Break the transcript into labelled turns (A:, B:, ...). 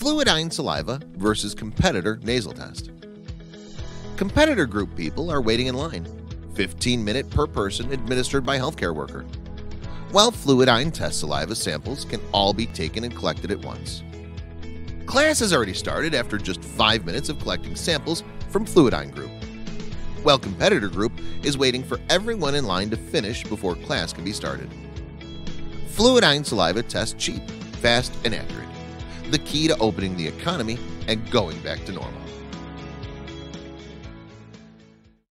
A: Fluidigm saliva versus competitor nasal test. Competitor group people are waiting in line 15 minute per person administered by healthcare worker. While Fluidigm test saliva samples can all be taken and collected at once. Class has already started after just 5 minutes of collecting samples from Fluidigm group. While competitor group is waiting for everyone in line to finish before class can be started. Fluidigm saliva test cheap fast and accurate the key to opening the economy and going back to normal